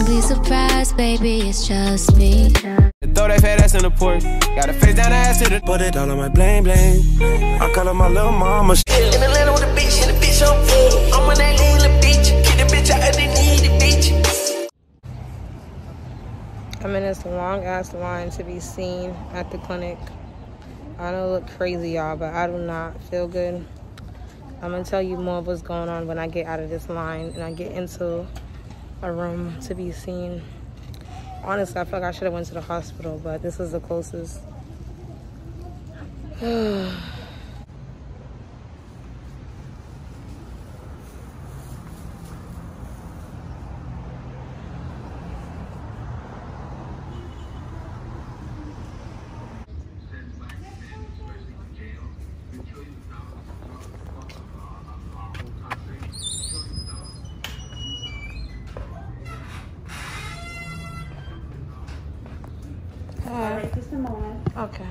Don't be surprised, baby, it's just me. Throw that fat ass in the porch. Got a face down the ass to the. Put it all on my bling bling. I call her my little mama. In Atlanta with a bitch and the bitch on me. I'm on that lean little bitch. Keep the bitch out of the need the bitch. I'm in this long ass line to be seen at the clinic. I don't look crazy, y'all, but I do not feel good. I'm gonna tell you more of what's going on when I get out of this line and I get into a room to be seen. Honestly, I feel like I should have went to the hospital, but this is the closest. Just a moment. Okay.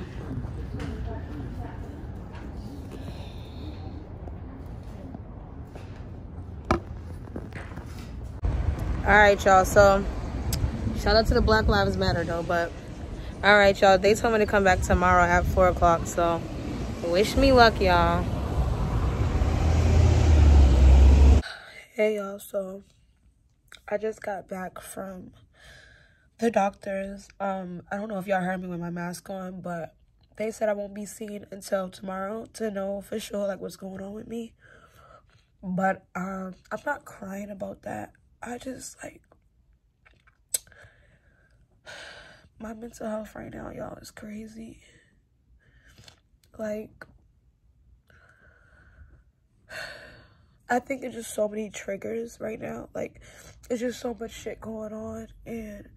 All right, y'all. So, shout out to the Black Lives Matter, though. But, all right, y'all. They told me to come back tomorrow at 4 o'clock. So, wish me luck, y'all. Hey, y'all. So, I just got back from the doctors. Um, I don't know if y'all heard me with my mask on, but they said I won't be seen until tomorrow to know for sure like what's going on with me. But um, I'm not crying about that. I just like my mental health right now, y'all, is crazy. Like I think it's just so many triggers right now. Like it's just so much shit going on and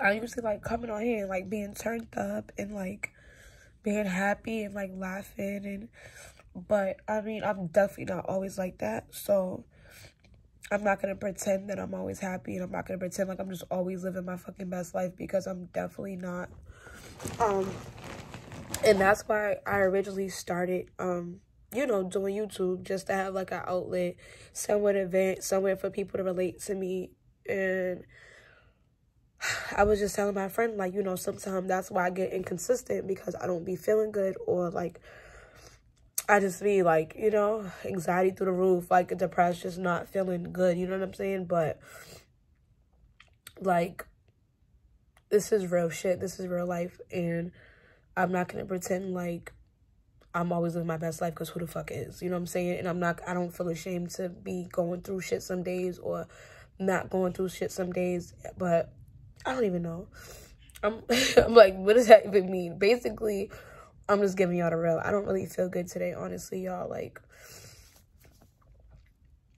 I usually like coming on here and like being turned up and like being happy and like laughing and but I mean I'm definitely not always like that so I'm not gonna pretend that I'm always happy and I'm not gonna pretend like I'm just always living my fucking best life because I'm definitely not um and that's why I originally started um you know doing YouTube just to have like an outlet somewhere to vent somewhere for people to relate to me and I was just telling my friend, like, you know, sometimes that's why I get inconsistent because I don't be feeling good or like I just be like, you know, anxiety through the roof, like depressed, just not feeling good. You know what I'm saying? But like, this is real shit. This is real life. And I'm not to pretend like I'm always living my best life because who the fuck is? You know what I'm saying? And I'm not, I don't feel ashamed to be going through shit some days or not going through shit some days. But I don't even know. I'm, I'm like, what does that even mean? Basically, I'm just giving y'all the real. I don't really feel good today, honestly, y'all. Like,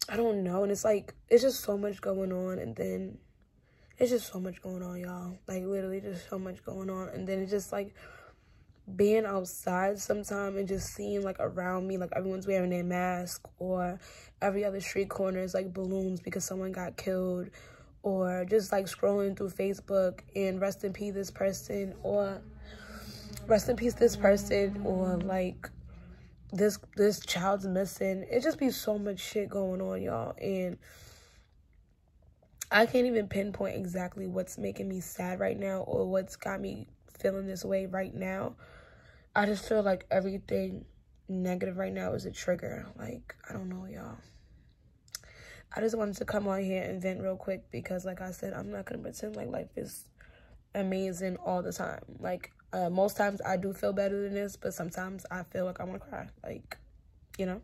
I don't know. And it's like, it's just so much going on. And then it's just so much going on, y'all. Like, literally just so much going on. And then it's just like being outside sometime and just seeing like around me, like everyone's wearing their mask or every other street corner is like balloons because someone got killed or just like scrolling through Facebook and rest in peace this person or rest in peace this person or like this this child's missing. It just be so much shit going on, y'all. And I can't even pinpoint exactly what's making me sad right now or what's got me feeling this way right now. I just feel like everything negative right now is a trigger. Like, I don't know, y'all. I just wanted to come on here and vent real quick because, like I said, I'm not going to pretend like life is amazing all the time. Like, uh, most times I do feel better than this, but sometimes I feel like I want to cry. Like, you know?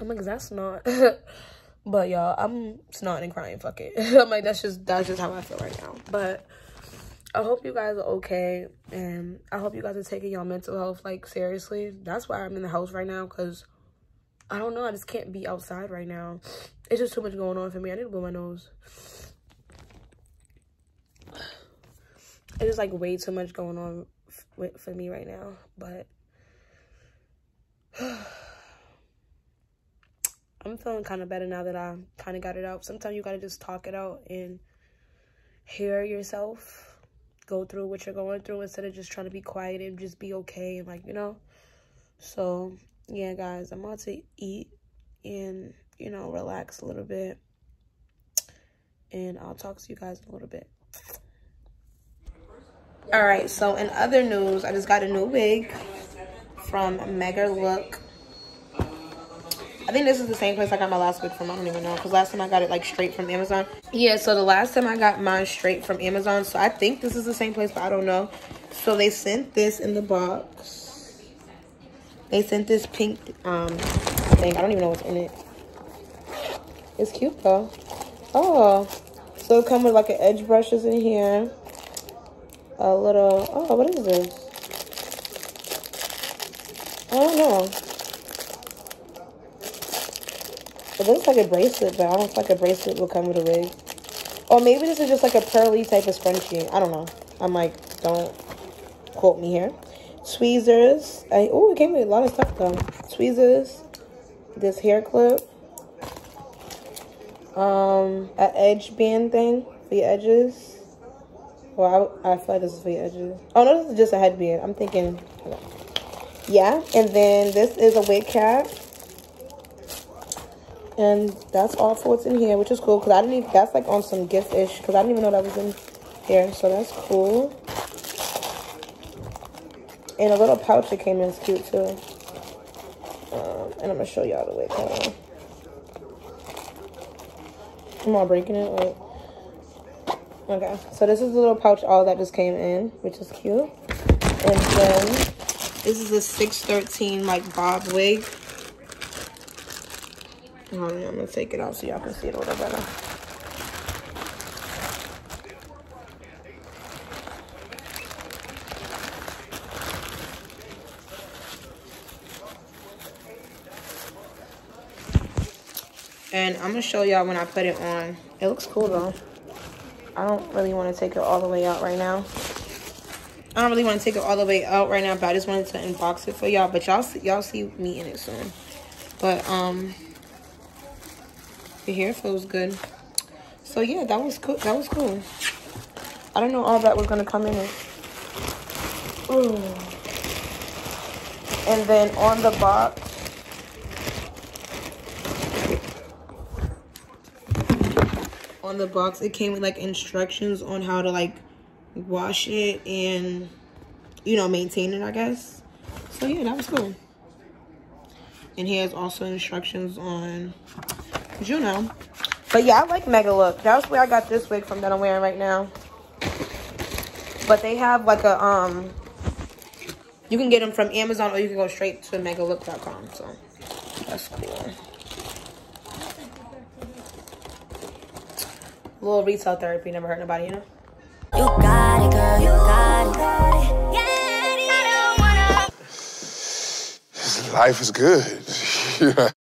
I'm like, that's not. but, y'all, I'm snotting and crying. Fuck it. I'm like, that's just, that's just how I feel right now. But I hope you guys are okay. And I hope you guys are taking your mental health, like, seriously. That's why I'm in the house right now because I don't know. I just can't be outside right now. It's just too much going on for me. I need to blow my nose. It's like way too much going on for me right now. But I'm feeling kind of better now that I kind of got it out. Sometimes you got to just talk it out and hear yourself go through what you're going through instead of just trying to be quiet and just be okay and like, you know. So yeah, guys, I'm about to eat and, you know, relax a little bit. and I'll talk to you guys in a little bit. All right, so in other news, I just got a new wig from MegaLook. I think this is the same place I got my last wig from. I don't even know because last time I got it like straight from Amazon. Yeah, so the last time I got mine straight from Amazon. So I think this is the same place, but I don't know. So they sent this in the box. They sent this pink um thing. I don't even know what's in it. It's cute though. Oh, so it come with like an edge brushes in here. A little. Oh, what is this? I don't know. It looks like a bracelet, but I don't feel like a bracelet will come with a wig. Or maybe this is just like a pearly type of scrunchie. I don't know. I'm like, don't quote me here. Tweezers. Oh, it came with a lot of stuff though. Tweezers. This hair clip. Um, an edge band thing for your edges. Well, I, I feel like this is for your edges. Oh, no, this is just a headband. I'm thinking, yeah. And then this is a wig cap. And that's all for what's in here, which is cool. Because I didn't even, that's like on some gift-ish. Because I didn't even know that was in here. So that's cool. And a little pouch that came in is cute too. Um, and I'm going to show y'all the wig cap. Am I breaking it? Wait. Okay, so this is the little pouch all that just came in, which is cute. And then this is a 613 like bob wig. I'm gonna take it out so y'all can see it a little better. And I'm gonna show y'all when I put it on. It looks cool though. I don't really want to take it all the way out right now. I don't really want to take it all the way out right now, but I just wanted to unbox it for y'all. But y'all see, y'all see me in it soon. But um, the hair feels good. So yeah, that was cool. That was cool. I don't know all that was gonna come in it. And then on the box, on the box it came with like instructions on how to like wash it and you know maintain it i guess so yeah that was cool and here's also instructions on juno but yeah i like MegaLook that's where i got this wig from that i'm wearing right now but they have like a um you can get them from amazon or you can go straight to megalook.com so that's cool little retail therapy never hurt nobody, you know? You got it, girl, you got it. Life is good.